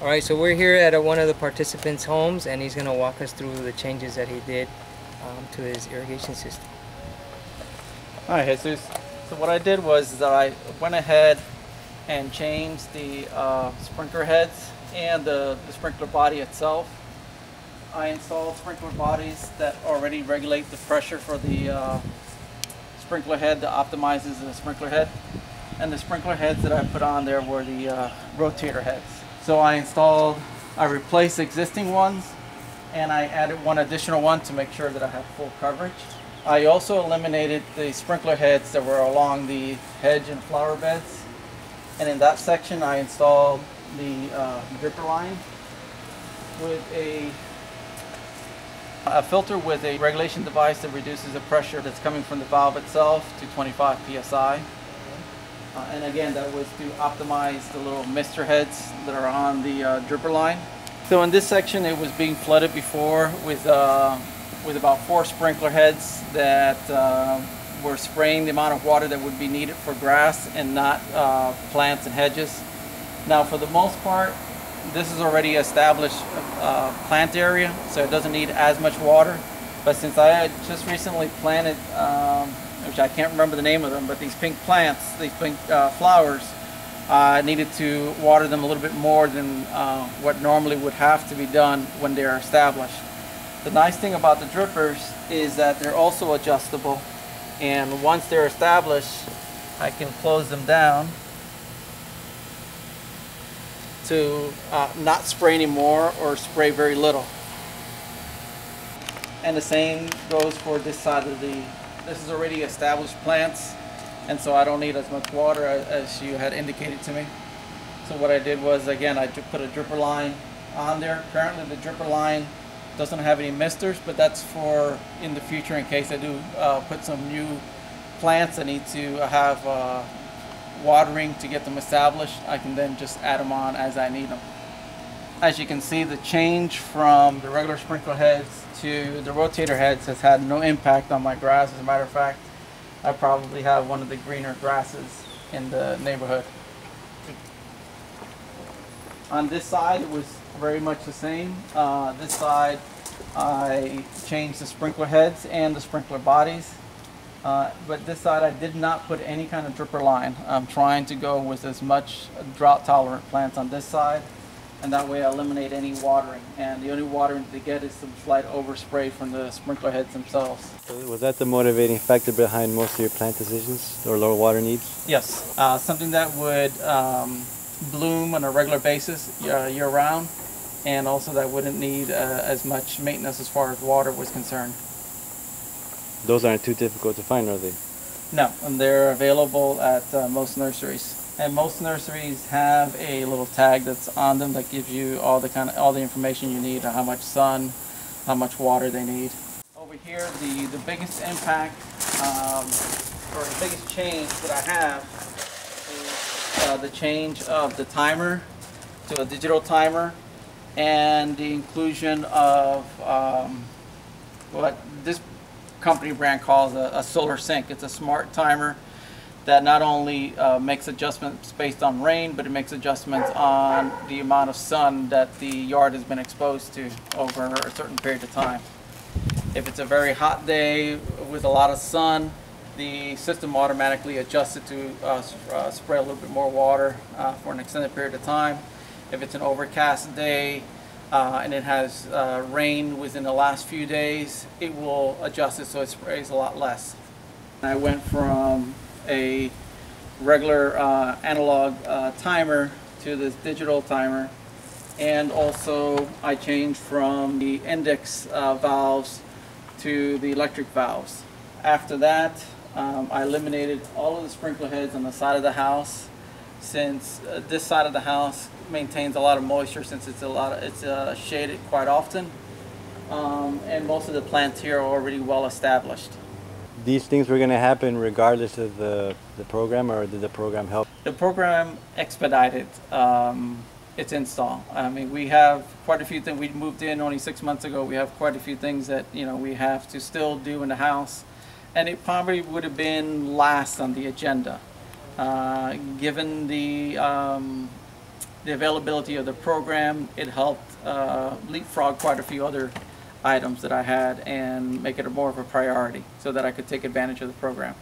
All right, so we're here at uh one of the participants' homes, and he's gonna walk us through the changes that he did um, to his irrigation system. Hi, Jesus. So what I did was that I went ahead and changed the uh, sprinkler heads and the, the sprinkler body itself. I installed sprinkler bodies that already regulate the pressure for the uh, sprinkler head that optimizes the sprinkler head. And the sprinkler heads that I put on there were the uh, rotator heads. So I installed, I replaced existing ones and I added one additional one to make sure that I have full coverage. I also eliminated the sprinkler heads that were along the hedge and flower beds. And in that section, I installed the uh, dripper line with a, a filter with a regulation device that reduces the pressure that's coming from the valve itself to 25 psi. Uh, and again, that was to optimize the little mister heads that are on the uh, dripper line. So in this section, it was being flooded before with uh, with about four sprinkler heads that uh, were spraying the amount of water that would be needed for grass and not uh, plants and hedges. Now, for the most part, this is already established uh, plant area, so it doesn't need as much water. But since I had just recently planted, um, which I can't remember the name of them, but these pink plants, these pink uh, flowers, I needed to water them a little bit more than uh, what normally would have to be done when they are established. The nice thing about the drippers is that they're also adjustable and once they're established I can close them down to uh, not spray anymore or spray very little. And the same goes for this side of the, this is already established plants and so I don't need as much water as, you had indicated to me. So what I did was again I put a dripper line on there. Currently the dripper line doesn't have any misters, but that's for in the future in case I do uh, put some new plants I need to have uh, watering to get them established. I can then just add them on as I need them. As you can see, the change from the regular sprinkler heads to the rotator heads has had no impact on my grass. As a matter of fact, I probably have one of the greener grasses in the neighborhood. On this side, it was very much the same. Uh, this side, I changed the sprinkler heads and the sprinkler bodies. Uh, but this side, I did not put any kind of dripper line. I'm trying to go with as much drought tolerant plants on this side. And that way I eliminate any watering. And the only watering they get is some slight overspray from the sprinkler heads themselves. Was that the motivating factor behind most of your plant decisions or lower water needs? Yes, uh, something that would um, bloom on a regular basis uh, year round and also that wouldn't need uh, as much maintenance as far as water was concerned. Those aren't too difficult to find, are they? No, and they're available at uh, most nurseries. And most nurseries have a little tag that's on them that gives you all the kind of all the information you need on how much sun, how much water they need. Over here, the the biggest impact um, or the biggest change that I have is uh, the change of the timer to a digital timer and the inclusion of um, what this company brand calls a, a, solar sync. It's a smart timer that not only uh, makes adjustments based on rain, but it makes adjustments on the amount of sun that the yard has been exposed to over a certain period of time. If it's a very hot day with a lot of sun, the system automatically adjusts it to uh, uh, spray a little bit more water uh, for an extended period of time. If it's an overcast day uh, and it has uh, rain within the last few days, it will adjust it so it sprays a lot less. I went from a regular uh, analog uh, timer to this digital timer and also I changed from the index uh, valves to the electric valves. After that um, I eliminated all of the sprinkler heads on the side of the house since uh, this side of the house maintains a lot of moisture since it's a lot of, it's uh, shaded quite often. Um, and most of the plants here are already well established. These things were going to happen regardless of the, the program, or did the program help? The program expedited um, its install. I mean, we have quite a few things. We moved in only six months ago. We have quite a few things that you know we have to still do in the house, and it probably would have been last on the agenda, uh, given the um, the availability of the program. It helped uh, leapfrog quite a few other items that I had and make it more of a priority so that I could take advantage of the program.